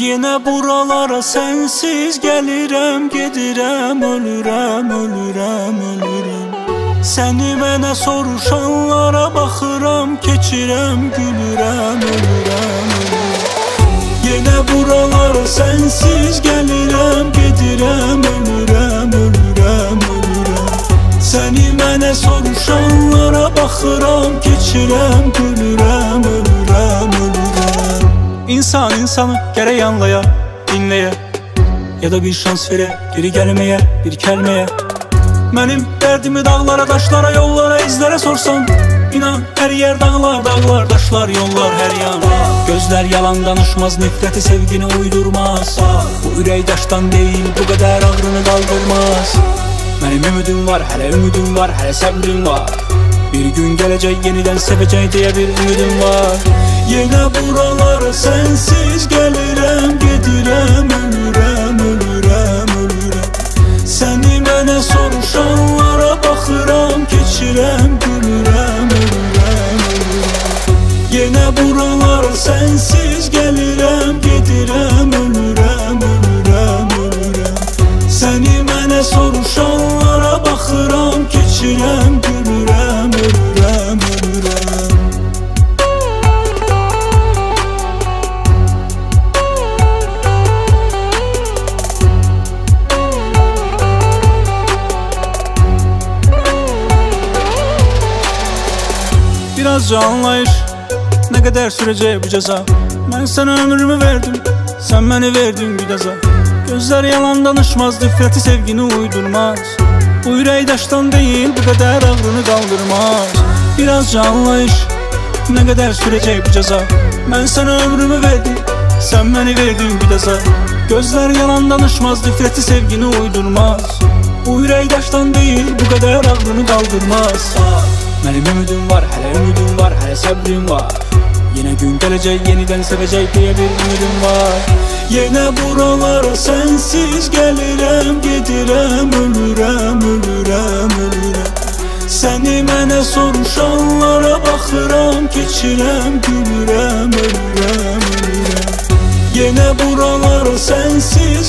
Yenə buralara sənsiz gəlirəm, gedirəm, ölürəm, ölürəm, ölürəm Səni mənə soruşanlara baxıram, keçirəm, gülürəm, ölürəm, ölürəm Yenə buralara sənsiz gəlirəm, gedirəm, ölürəm, ölürəm, ölürəm Səni mənə soruşanlara baxıram, keçirəm, gülürəm, ölürəm, İnsan insanı gərək anlaya, dinləyə Ya da bir şans verə, geri gəlməyə, bir kəlməyə Mənim dərdimi dağlara, daşlara, yollara, izlərə sorsan İnan, hər yer dağlar, dağlar, daşlar, yollar, hər yan Gözlər yalan danışmaz, nifrəti sevgini uydurmaz. Bu ürək daşdan deyil, bu qədər ağrını qaldırmaz Mənim ümidim var, hələ ümidim var, hələ səbrim var Bir gün gələcək, yenidən sevəcək deyə bir ümidim var. Yenə buralara sənsiz gəlirəm, gedirəm, ölürəm, ölürəm, ölürəm Səni mənə soruşanlara baxıram, keçirəm, gülürəm, ölürəm, ölürəm Yenə buralara sənsiz gəlirəm, gedirəm, ölürəm, ölürəm, ölürəm Səni mənə soruşanlara Birazca anlayış Ne kadar sürecek bu ceza? Ben sana ömrümü verdim Sen beni verdin güdaza Gözler yalan danışmaz Nifreti sevgini uydurmaz. Bu ürək daşdan değil Bu kadar ağrını kaldırmaz. Birazca anlayış Ne kadar sürecek bu ceza? Ben sana ömrümü verdim Sen beni verdin güdaza Gözler yalan danışmaz Nifreti sevgini uydurmaz. Bu ürək daşdan değil Bu kadar ağrını kaldırmaz Mənim ümidim var, hələ ümidim var, hələ səbrim var. Yenə gün gələcək, yenidən sevəcək deyə bir ümidim var. Yenə buralara sənsiz gəlirəm, gedirəm, ölürəm, ölürəm, ölürəm Səni mənə soruşanlara baxıram, keçirəm, gülürəm, ölürəm, ölürəm Yenə buralara sənsiz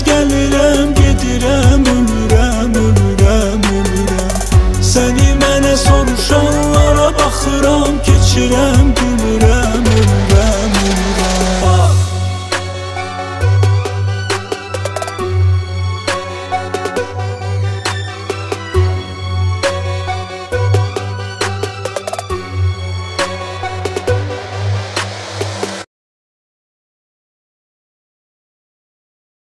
should I?